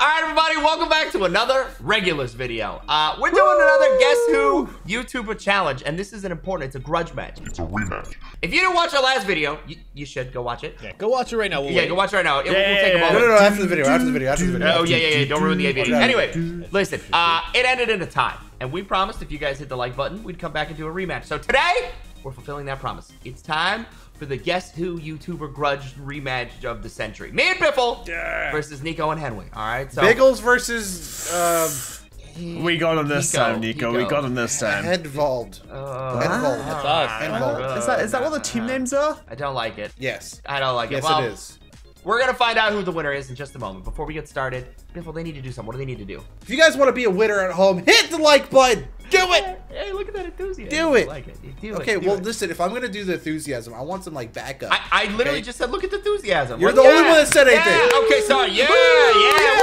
All right, everybody, welcome back to another regulars video. Uh, we're doing Woo! another Guess Who YouTuber challenge, and this isn't important. It's a grudge match. It's a rematch. If you didn't watch our last video, you, you should go watch it. Yeah, go watch it right now. We'll yeah, wait. go watch it right now. It, yeah, we'll take a moment. No, no, no, after the video, after the video, after the video. Oh, yeah, yeah, yeah. Don't ruin the AVD. Anyway, listen, uh, it ended in a tie, and we promised if you guys hit the like button, we'd come back and do a rematch. So today, we're fulfilling that promise. It's time for the Guess Who YouTuber Grudge rematch of the century. Me and Biffle yeah. versus Nico and Henry. All right, so Biggles versus. Um, we got him this Nico, time, Nico. Nico. We got him this time. Hedvald. Uh, Hedvald. That's us. Hedvald. Is that is that what the team names are? I don't like it. Yes. I don't like yes, it. Yes, well, it is. We're gonna find out who the winner is in just a moment. Before we get started, Biffle, they need to do something. What do they need to do? If you guys want to be a winner at home, hit the like button. Do it. Hey, look at that enthusiasm. Do it. like it. Do okay, it. well, it. listen. If I'm gonna do the enthusiasm, I want some like backup. I, I literally okay? just said, look at the enthusiasm. You're the yeah. only one that said anything. Yeah. Okay, sorry. Yeah, yeah.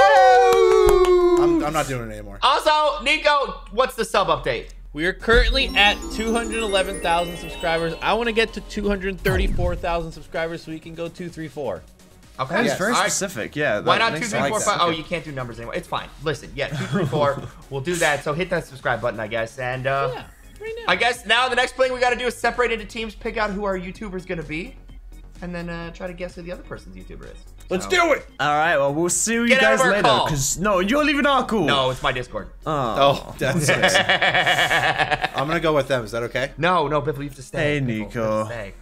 I'm, I'm not doing it anymore. Also, Nico, what's the sub update? We are currently at 211,000 subscribers. I want to get to 234,000 subscribers so we can go two, three, four. Okay. That yes. very specific. Yeah. Why not two, three, four, five? Oh, you can't do numbers anymore. It's fine. Listen, yeah, two, three, four. we'll do that. So hit that subscribe button, I guess. And uh, yeah, right now. I guess now the next thing we got to do is separate into teams, pick out who our YouTuber's gonna be, and then uh, try to guess who the other person's YouTuber is. Let's so. do it. All right. Well, we'll see you Get guys later. Cause no, you're leaving our call. No, it's my Discord. Oh, oh that's I'm gonna go with them. Is that okay? No, no, Biffle, you have to stay. Hey, Nico. Stay.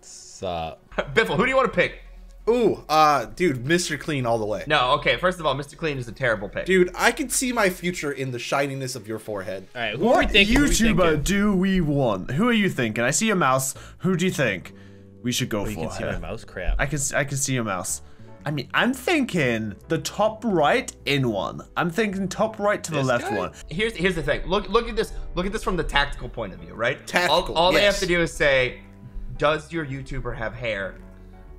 Sup? Biffle, who do you want to pick? Ooh, uh, dude, Mr. Clean all the way. No, okay. First of all, Mr. Clean is a terrible pick. Dude, I can see my future in the shininess of your forehead. All right, who what are we thinking? YouTuber we do we want? Who are you thinking? I see a mouse. Who do you think we should go oh, for? You can see my mouse. Crap. I can. I can see a mouse. I mean, I'm thinking the top right in one. I'm thinking top right to this the left guy? one. Here's here's the thing. Look look at this. Look at this from the tactical point of view, right? Tactical. All, all yes. they have to do is say, "Does your YouTuber have hair?"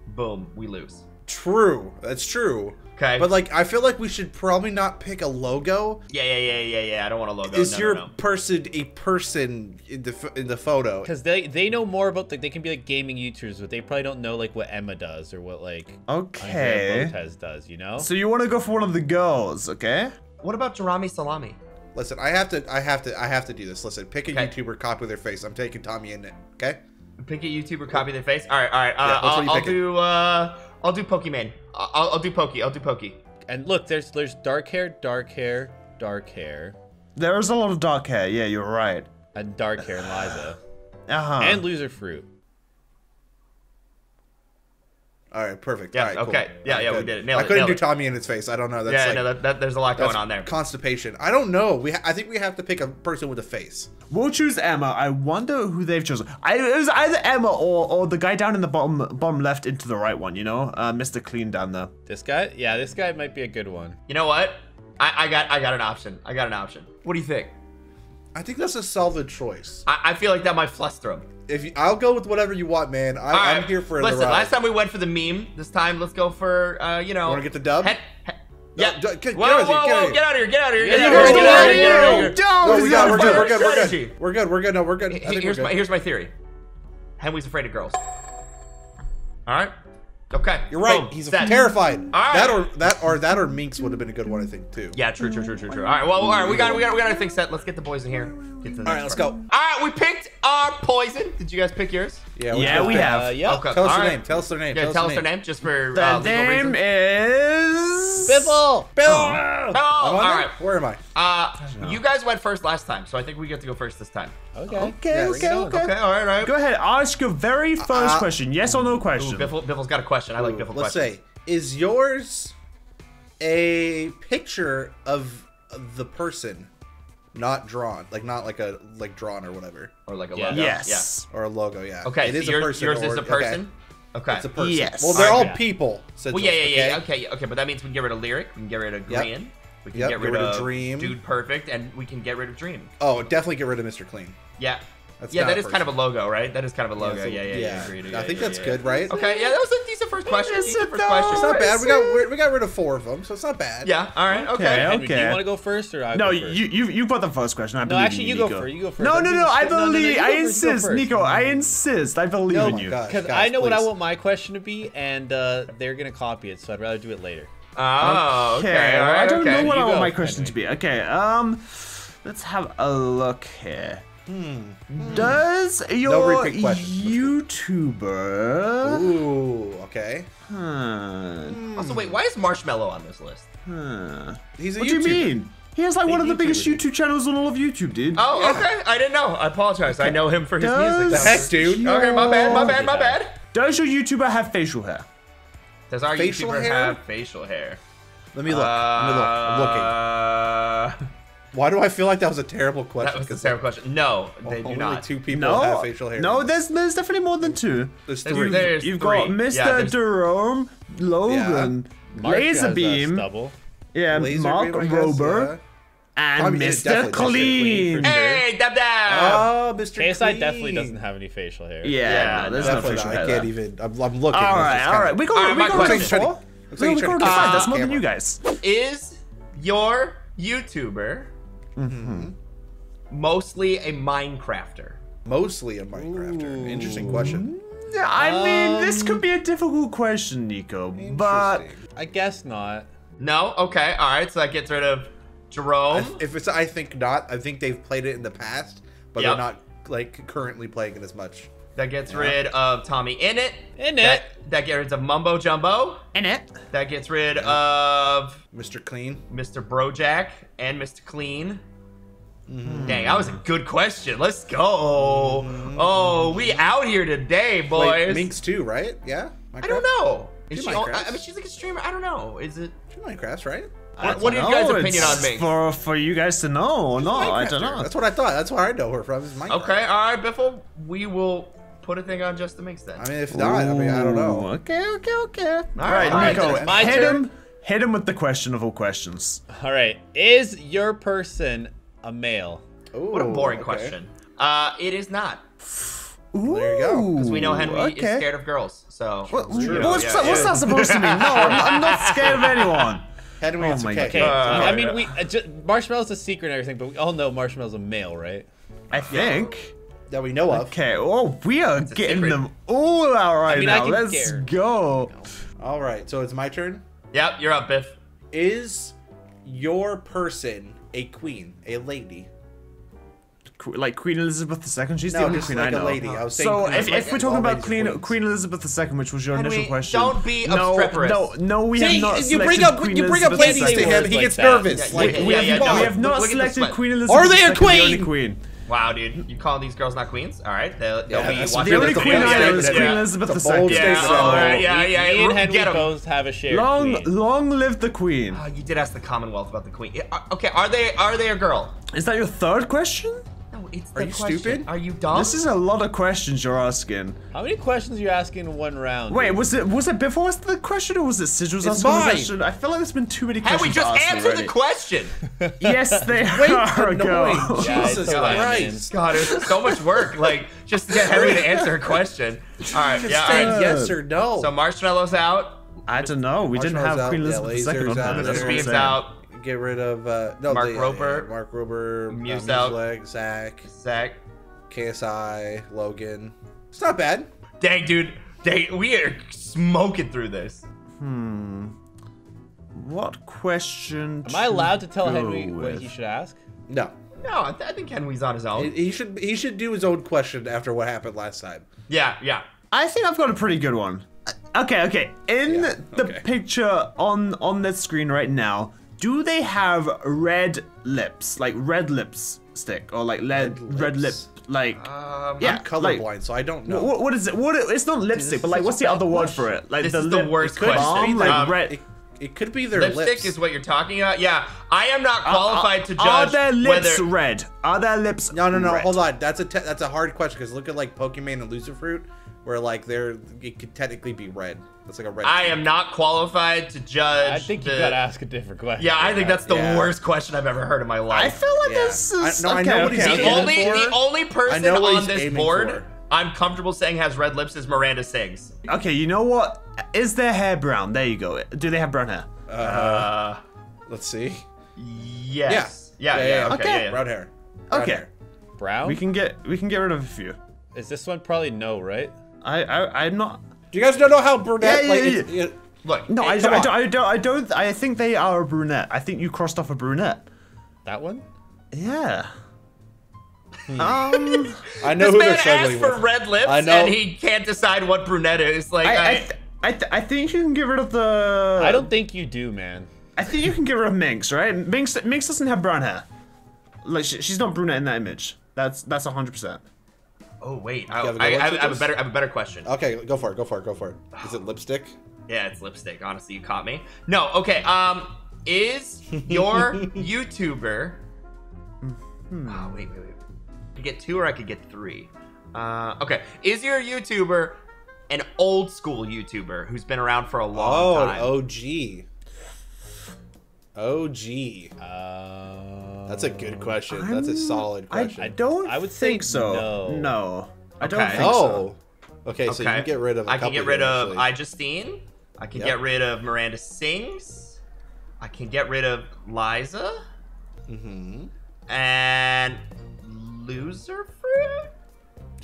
Boom, we lose. True. That's true. Okay. But like, I feel like we should probably not pick a logo. Yeah, yeah, yeah, yeah, yeah. I don't want a logo. Is no, your no, no. person a person in the in the photo? Because they they know more about like they can be like gaming YouTubers, but they probably don't know like what Emma does or what like okay Lopez does. You know. So you want to go for one of the girls, okay? What about Jarami Salami? Listen, I have to, I have to, I have to do this. Listen, pick a okay. YouTuber, copy their face. I'm taking TommyInnit. Okay. Pick a YouTuber, copy their face. All right, all right. Uh, yeah, I'll, I'll do. Uh, I'll do Pokimane. I'll, I'll do Pokey. I'll do Pokey. And look, there's there's dark hair, dark hair, dark hair. There's a lot of dark hair. Yeah, you're right. And dark hair and Liza. Uh-huh. And Loserfruit. All right, perfect. Yeah, All right, okay. Cool. Yeah, right, yeah, good. we did it. Nailed I couldn't it, do it. Tommy in his face. I don't know. That's yeah, like, no, that, that, there's a lot going on there. Constipation. I don't know. We I think we have to pick a person with a face. We'll choose Emma. I wonder who they've chosen. I, it was either Emma or or the guy down in the bottom bottom left into the right one. You know, uh, Mr. Clean down there. This guy? Yeah, this guy might be a good one. You know what? I, I got I got an option. I got an option. What do you think? I think that's a solid choice. I, I feel like that might fluster him. If you, I'll go with whatever you want, man. I, right. I'm here for Listen, the ride. last time we went for the meme. This time, let's go for uh, you know. Want to get the dub? Head, head, yeah. get, get, whoa, whoa, whoa, get out of here! Get out of here! Get out of here! Get out of here! Get out of here! No, we got. We're good. We're good. We're good. We're good. We're good. No, we're good. Here's my here's my theory. Henry's afraid of girls. All right. Okay. You're right. Boom. He's Set. terrified. Right. That or that or that or Minx would have been a good one, I think, too. Yeah, true, true, true, true, true. All right. Well, all right. We got we got we got everything set. Let's get the boys in here. Get to all right. Let's go. All right. We picked our poison. Did you guys pick yours? Yeah. Yeah, we have. Uh, yeah. Okay. Tell us their name. Tell us their name. Yeah. Tell, tell us their name. Just for the uh, name is Biffle. Bill. Oh. oh all right. Where am I? Uh, you guys went first last time, so I think we get to go first this time. Okay. Okay. Yeah, okay. Okay. Okay. All right. All right. Go ahead. Ask your very first uh, question. Yes or no question. Ooh, Biffle, Biffle's got a question. I like Biffle Let's questions. say, is yours a picture of the person? Not drawn, like not like a like drawn or whatever, or like a yeah. logo. Yes, yeah. or a logo. Yeah. Okay. It is so a yours, person. Yours or, is a person. Okay. Okay. It's a person. Yes. Well, they're all yeah. people. Well, yeah, yeah, yeah. Okay, yeah, okay, but that means we can get rid of lyric. We can get rid of Yep. Grian. We can Yep, get, rid get rid of of Dream. Dude Perfect, and we can get rid of Dream. Oh, definitely get rid of Mr. Clean. Yeah. That's yeah, not that a is kind of a logo, right? That is kind of a logo. so- yeah, yeah, yeah. agreed, I think yeah, that's yeah. good, right? Okay, yeah, that was a decent first question. Is Decent it first question. It's not bad. We got we got rid of four of them, so it's not bad. Yeah. All right. Okay. Okay. Henry, do you want to go first or I No, go first? you you you put the first question. I No, believe in actually, you, you go first. You go first. No, no, no. I shit. No, no, no, believe. I first, you go insist, first. Nico. I insist. I believe No, in you. God. Because I know what I want my question to be, and uh, they're gonna copy it, so I'd rather do it later. Oh, okay. Okay, all well, I don't okay. know what I want my question to be. Okay, um, let's have a look here. Does your repeat questions. YouTuber? Ooh, okay. Hmm, Also, wait, why is Marshmello on this list? hmm. He's a What do you mean? He has like Big one of the biggest YouTuber, dude. YouTube channels on all of YouTube, dude. Oh, okay. I didn't know. I apologize. I know him for his music. Does though. Heck, dude. your- Okay, my bad, my bad, my bad. Does your YouTuber have facial hair? Does our Facial YouTuber hair? have facial hair? Let me look. Let me look. I'm looking. Why do I feel like that was a terrible question? that was a 'Cause terrible question. No, they do only not. two people No, have facial hair. no. There's there's definitely more than two. there's There's- three. there's You've three. got Mr. Yeah, Jerome, Logan, Mark has a Laserbeam, stubble. yeah, Laser Mark beam, I guess, Rober, and Tommy is Mr. definitely Mr. Clean. Clean. Hey, dab dab. Oh, Mr. KSI Clean. definitely doesn't have any facial hair. Yeah, Yeah, no, there's no, no Definitely facial not. hair. I can't there. even. I'm, I'm looking. All This right, is right. We got All right, we my got question to is- four. Looks No, like we you're got trying to to That's more than you guys. Is your YouTuber Mm-hmm. mostly a Minecrafter? Mostly a Minecrafter. Interesting question. Yeah, I mean, this Um, could be a difficult question, Nico, but I guess not. No. Okay. All right. So that gets rid of Jerome. I- if it's, I think not. I think they've played it in the past, but Yep. they're not like currently playing it as much. That gets rid of Tommy Innit. Innit. That, it. that gets rid of Mumbo Jumbo. in it. That gets rid of Mr. Clean. Mr. Brojack and Mr. Clean. Mm-hmm. Dang, that was a good question. Let's go. Oh, we out here today, Wait, boys. Minx too, right? Yeah. I don't know. Is She she? Minecrafts. I I mean, she's like a streamer. I don't know. Is it? She Minecraft, right? What, what is your guys' opinion it's on me? For for you guys to know or not, I don't know. That's what I thought. That's where I know her from. Is Minecraft. Okay, all right, Biffle. We will put a thing on just the Minx then. I mean, if not, I mean, I don't know. Okay, okay, okay. All right, right, all right, Nico, it's my hit turn. him. Hit him with the question of all questions. All right. Is your person a male? what a boring okay. question. Uh, it is not. Ooh, There you go. Because we know Henry okay. is scared of girls. So. What, you what's, yeah, that, what's yeah. that supposed to mean? No, I'm, I'm not scared of anyone. Henry, Oh it's my okay. Okay. Uh, I mean, we uh, ju- Marshmello's a secret and everything, but we all know Marshmello's a male, right? I think. That we know of. Okay. Oh, we are a getting them all out right mean, now. Let's guarantee- go. All right, so it's my turn. Yep, you're up, Biff. Is your person a queen, a lady? Like Queen Elizabeth II. She's the No, only just queen like I a know. lady. I was saying So queen, if, if we're talking about Queen queens. Queen Elizabeth II, which was your Henry, initial question, don't be no, obstreperous. no, no, we See, have not you bring selected up Queen you bring up ladies to him, he gets that. nervous. Yeah, like yeah, we, have, not- no. we have not Look at selected. Queen Elizabeth Are they a II, the only queen? Queen. Wow, dude, you call these girls not queens? All right, they'll, they'll Yeah, be watching The only this queen video. I know is Queen yeah. Elizabeth It's a bold II. Yeah, statement. all right, yeah, yeah. Me and yeah. Henry Get 'em. both have a shared Long, queen. long live the queen. Oh, you did ask the Commonwealth about the queen. Uh, Okay, are they are they a girl? Is that your third question? No, it's Are the you question. stupid? Are you dumb? This is a lot of questions you're asking. How many questions are you asking in one round? Wait, was it was it before was the question or was it Sigil's It's asking the mine. question? I feel like there's been too many Have questions. we just asked answered already. the question? Yes, they Wait, are. annoying. Go. Yeah, Jesus it's fine, Christ. God, it's so much work. Like just to get Henry to answer a question. All right, Just yeah. All right. yes or no. So Marshmello's out. I don't know. We didn't have out, Queen yeah, Elizabeth II on out, there. That's what I'm Beam's saying. out. Get rid of uh, no, Mark the- yeah, Rober. yeah, Mark Rober, Muse uh, out. Zach, Zach. KSI, Logan. It's not bad. Dang, dude. Dang, we are smoking through this. Hmm. What question? Am I allowed to tell go Henry what he should ask? No, No, I, th- I think Henry's on his own. he he should he should do his own question after what happened last time. yeah, yeah. I think I've got a pretty good one. Okay, okay. In Yeah, the picture on on the screen right now, do they have red lips, like red lips stick, or like red Red red, lip, like? Um, yeah, I'm colorblind, like- so I don't know. What, what is it? What? It's not lipstick, but like, what's the other word for it? Like This the is the worst could question. balm, like Um, red. It, it could be their Lipstick lips. is what you're talking about. Yeah, I am not qualified to judge Are their lips whether. red? Are their lips? No, no, no. red? Hold on. That's a te- that's a hard question because look at like Pokimane and Loserfruit, where like they're it could technically be red. That's like a red. I am not qualified to judge. I think the, you gotta ask a different question. Yeah, I think that's the Yeah. worst question I've ever heard in my life. I feel like Yeah. this is. I- no, I okay, know what okay, he's the okay. only the only person on this board for. I'm comfortable saying has red lips is Miranda Sings. Okay, you know what? Is their hair brown? There you go. Do they have brown hair? Uh, Let's see. yes. Yeah. Yeah. yeah, okay. Okay. Yeah, yeah. Brown hair. Brown Okay. hair. Brown? We can get we can get rid of a few. Is this one probably no, right? I I I'm not. Do you guys don't know how brunette? Yeah, like, yeah, it's- it- Look, No, hey, I, come I, don't, I don't. I don't. I think they are a brunette. I think you crossed off a brunette. That one? Yeah. Hmm. Um. I know This who man they're struggling asked for with. red lips, I know. and he can't decide what brunette is. Like, I, I. I, th- I, th- I think you can get rid of the. I don't think you do, man. I think you can get rid of Minx, right? Minx. Minx doesn't have brown hair. Like she, she's not brunette in that image. That's that's hundred percent. Oh wait, I, have a I, I, I have a better, I have a better question. Okay, go for it. Go for it. Go for it. Is it lipstick? Yeah, it's lipstick. Honestly, you caught me. No, okay. Um, is your YouTuber? Oh wait, wait, wait. I could get two or I could get three. Uh, okay. Is your YouTuber an old school YouTuber who's been around for a long Oh, time? OG. OG. Uh, That's a good question. That's a solid question. I don't. I would say think so. no. No. I don't Okay. think so. oh. Okay, so you can get rid of. I I can get rid of I. iJustine. I can Yep. get rid of Miranda Sings. I can get rid of Liza. Mm-hmm. And loser fruit?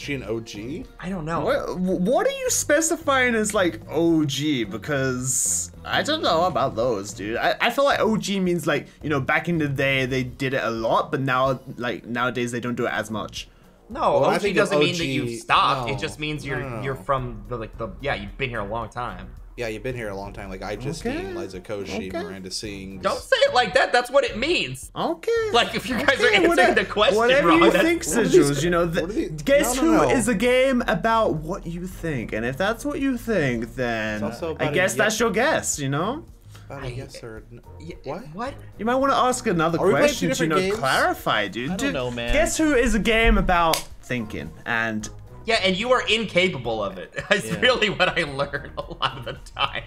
She an OG? I don't know. What, what are you specifying as like OG? Because I don't know about those, dude. I, I feel like OG means like you know back in the day they did it a lot, but now like nowadays they don't do it as much. No, Well, I OG think doesn't mean that you've stopped. no. It just means you're No, no, no. you're from the like the yeah you've been here a long time. Yeah, you've been here a long time. Like I just Okay. seen Liza Koshy, Okay. Miranda Sings. Don't say it like that. That's what it means. Okay. Like if you guys are Okay, answering whatever- the question whatever wrong, you that's- think, what are these- Sigils, you know, what th- are these- guess no, who no, no. is a game about what you think, and if that's what you think, then also I about a guess yes- that's your guess. You know, About a yes or a no. Yeah, What? What? you might want to ask another Are we playing two question to you know different games? clarify, dude. I don't Dude, know, man. Guess who is a game about thinking and Yeah, and you are incapable of it. That's Yeah. really what I learn a lot of the time.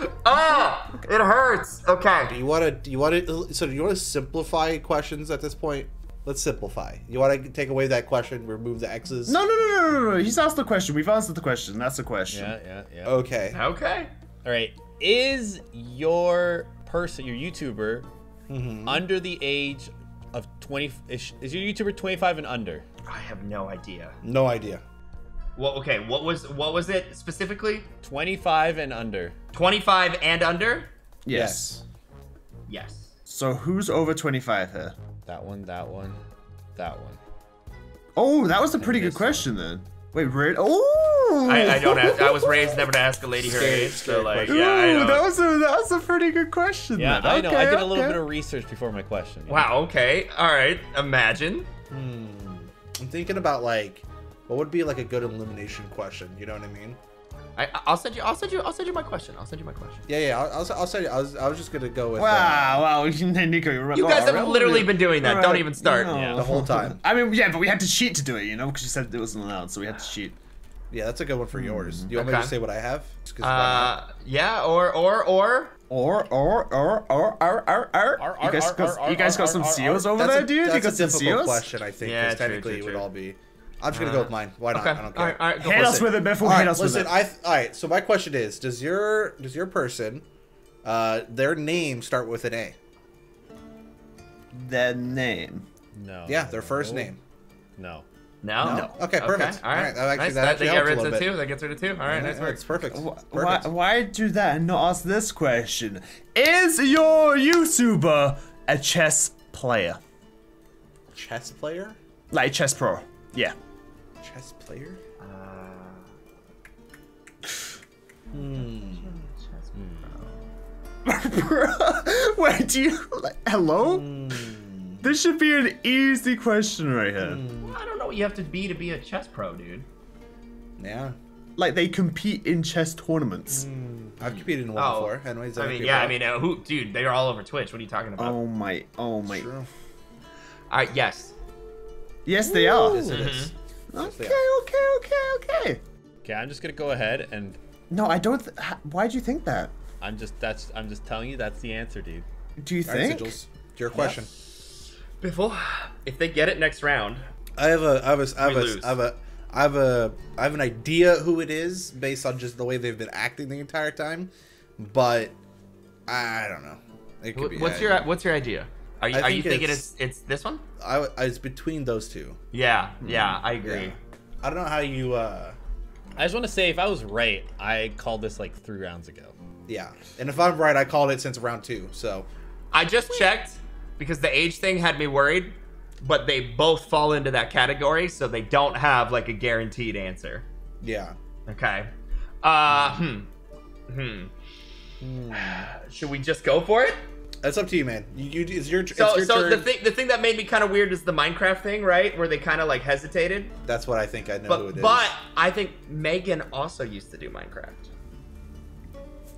Ah, it hurts. Okay. Do Okay. you want to? Do you want to? So do you want to simplify questions at this point? Let's simplify. You want to take away that question, remove the X's? no, no, no, no, no, no. He's asked the question. We've answered the question. That's the question. Yeah, yeah, yeah. Okay. Okay. All right. Is your person, your YouTuber, Mm-hmm. under the age of 20? Is, is your YouTuber 25 and under? I have no idea. No idea. Well, okay. What was what was it specifically? 25 and under. 25 and under? Yes. Yes. So who's over 25 here? That one, that one, that one. Oh, that was a pretty good this question then. Wait, really? Oh. I, I don't. Ask, I was raised never to ask a lady her age, so like, question. yeah, I know. that was a that was a pretty good question. Yeah, then. I know. I Okay, did a little okay. bit of research before my question. you know? Wow. Okay. All right. Imagine. Hmm. I'm thinking about like, what would be like a good elimination question? You know what I mean? I, I'll send you. I'll send you. I'll send you my question. I'll send you my question. Yeah, yeah. I'll, I'll, I'll say. I was, I was just gonna go with uh, Wow, wow, Nico, you're You guys oh, have really? literally been doing that. Right. Don't even start. No. Yeah. the whole time. I mean, yeah, but we had to cheat to do it, you know, because you said it wasn't allowed, so we had to cheat. Yeah, that's a good one for yours. Do you want me to say what I have? Just 'cause why not? Uh, yeah. Or or or. Or, or, or, or, or, or, or. You guys ar, got, ar, you guys got some ar, ar, seals over there, a, dude? You That's got a some difficult seals? question, I think. Yeah, 'cause true, technically true, it would all be. I'm just gonna go with mine. Why not? Okay. I don't care. right. All right. Hit us with it, Biff. All Hit right, us with listen. it. I all right. So my question is: Does your does your person, uh, their name start with an A? Their name. No. Yeah, their first name. No. No. No. Okay, perfect. All right. All right, actually- nice. that actually they get a rid little of bit. two. That gets rid of two. All right. Nice work. That's perfect. Why, Perfect. why do that and not ask this question? Is your YouTuber a chess player? Chess player? Like chess pro? Yeah. Chess player? Uh chess pro. Wait, do you like, hello? Hmm. This should be an easy question right here. Hmm. I don't know what you have to be to be a chess pro, dude. Yeah. Like they compete in chess tournaments. Hmm. I've hmm. competed in one Oh, before. Anyways, I mean, yeah. I mean, uh, who, dude? They are all over Twitch. What are you talking about? Oh my, oh my. True. All right. Yes. Yes, they are. Yes, it is. Mm-hmm. Okay, okay, okay, okay. Okay, I'm just gonna go ahead and No, I don't. Th- why'd you think that? I'm just that's I'm just telling you that's the answer, dude. Do you All right, think? Sigils. Your question. Biffle, if they get it next round, I have a, I have a, I have We a, lose. I have a, I have a, I have an idea who it is based on just the way they've been acting the entire time, but I don't know. It could wh- be. what's your what's your idea? Are you, I are you thinking it's- it's it's this one? I, I, it's between those two. Yeah. Yeah. I agree. Yeah. I don't know how you. uh I just want to say if I was right, I called this like three rounds ago. Yeah, and if I'm right, I called it since round two. So I just checked because the age thing had me worried, but they both fall into that category, so they don't have like a guaranteed answer. yeah, Okay. Uh, hmm. Hmm. Should we just go for it? That's up to you, man. You, you it's your, So, it's your so turn. the thing, the thing that made me kind of weird is the Minecraft thing, right? Where they kind of like hesitated. That's what I think I know who it But, but I think Megan also used to do Minecraft.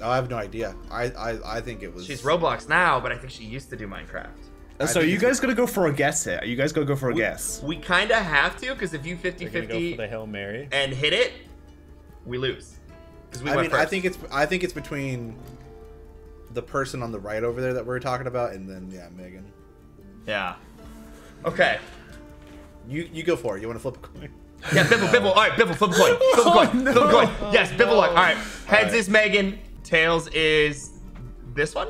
Oh, I have no idea. I, I I think it was. She's Roblox now, but I think she used to do Minecraft. So think you guys gonna go for a guess here? Are you guys gonna go for a guess? We kind of have to because if you They're gonna go 50-50 the Hail Mary. and hit it, we lose. We I went mean, I think it's I think it's between the person on the right over there that we are talking about, and then yeah, Megan. Yeah. Okay. You you go for it. You want to flip a coin? Yeah, Bibble, Bibble. All right, Bibble, flip a coin. Flip a coin. Oh, flip a coin. Yes, Bibble luck. All right. Heads right. is Megan. Tails is this one.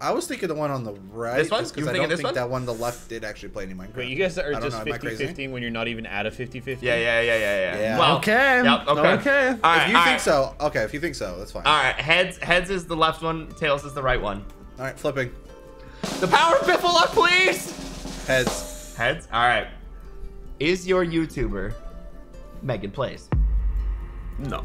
I was thinking the one on the right. This one? just You 'cause were I don't this think one? that one on the left did actually play any Minecraft. Wait, you guys are just know, 50 crazy? 50 when you're not even at a 50 50? Yeah, yeah, yeah, yeah, yeah. Yeah. Well, Okay. Yep. Okay. Okay. All right. If you all think right. so, okay. If you think so, that's fine. All right. Heads. Heads is the left one. Tails is the right one. All right, flipping The power of Biffle luck, please. heads. Heads. All right. Is your YouTuber Megan Plays? No.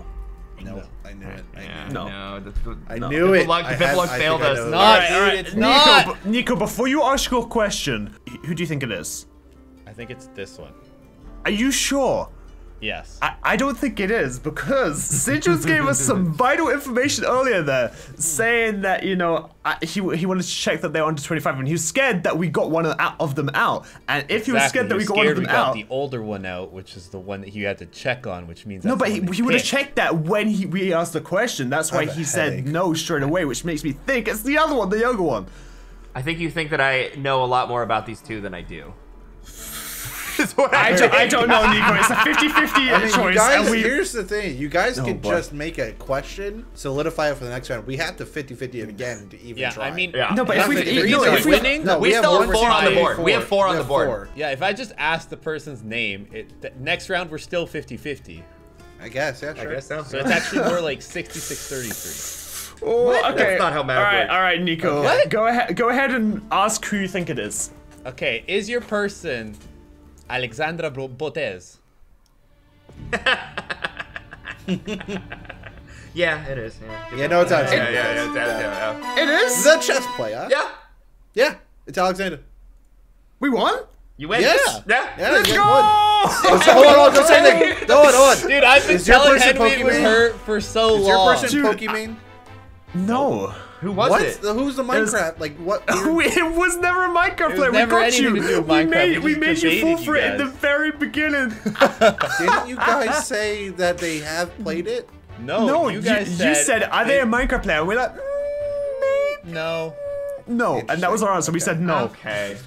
No, I knew it. I Yeah. knew it. No. No. the- I No. knew it. luck- I Biffle luck failed us. know All that. Not, right, dude, all right. it's Nico, not. Nico, before you ask your question, who do you think it is? I think it's this one. Are you sure? Yes. I, I don't think it is because Sigils gave us some vital information earlier there, saying that you know I, he he wanted to check that they're under 25, and he was scared that we got one of, out of them out. And if he was scared that we You're got one of scared them we got out, the older one out, which is the one that you had to check on, which means no, but the he, he would have checked that when he we asked the question. That's why have a he said no straight away, which makes me think it's the other one, the younger one. I think you think that I know a lot more about these two than I do. That's what I, I, don't, I don't know, Nico. It's a 50-50 I mean, choice, you guys, we. here's the thing. You guys Oh, could boy. just make a question, solidify it for the next round. We have to 50-50 it again to even Yeah, try. I mean, Yeah. No, but if we- 50, no, if we- winning. No, We have still have one, four two, on the three, board. We have four on We the board. four. Yeah, if I just ask the person's name, it the next round we're still 50 50. I guess, yeah, sure. I sure. guess so. So it's actually more like 66 33. Oh, What? okay. That's not how math All right, works. all right, Nico. What? Go ahead. Go ahead and ask who you think it is. Okay, is your person Alexandra Bro- Botez? Yeah, it is. Yeah, Yeah, no, it's not. yeah, yeah, yeah, yeah, yeah, yeah. It is. The chess player. Yeah, Yeah, it's Alexander. We won. You win. Yeah. Yeah. Yeah, Let's go. won. Oh, hold on, hold on, don't say anything. Hold on, hold on. Dude, I've been Is telling person Henry it was Pokimane? her for so long. Is your person Dude, Pokimane? No. Who was What? it? The- Who's the was- Minecraft? Like what? It was never a Minecraft was player. We never got you. to do with we Minecraft. made, We we made you fall debated for you it in the very beginning. Didn't you guys say that they have played it? no, no, you guys you, said, you said, are they a Minecraft player? And we're like, mm, maybe. no. No. And that was our answer. We said no. Okay.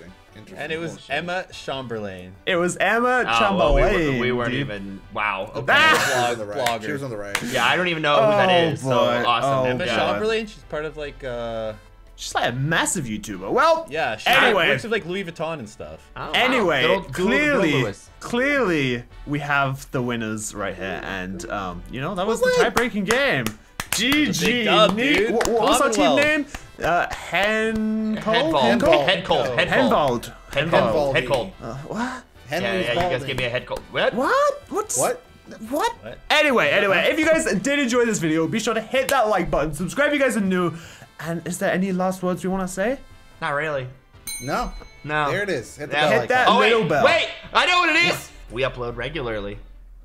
Interesting. Interesting. And it was Bullshit. Emma Chamberlain. It was Emma Oh, well, we, Chamberlain. were, we weren't dude. even. Wow. Okay. Ah! She was on the Blog- right. She was on the right. Yeah, I don't even know who that Oh, is. So boy. awesome. Oh, Emma. God. Chamberlain, she's part of like uh She's like a massive YouTuber. Well, yeah, she Anyway. works with like Louis Vuitton and stuff. Oh, wow. Anyway, Good old- good old- good clearly, clearly, we have the winners right here, and um, you know that was the tie-breaking game. GG. dub, dude. What, what was our team name? Uh, Hen. Head cold. Hencold. Head cold. Head cold. Head cold. Uh, what? Henry's Yeah, yeah. You guys give me a head cold. What? What? What's What? What? What? Anyway, anyway, if you guys did enjoy this video, be sure to hit that like button, subscribe if you guys are new, and is there any last words we want to say? Not really. No. No. There it is. Hit the Yeah. Hit that Oh wait, bell. wait! I know what it is. We upload regularly.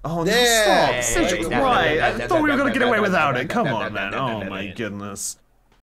Oh no! Yeah. Stop! Such Hey, a hey, why? I thought we were gonna get away without it. Come on, man! Oh my goodness.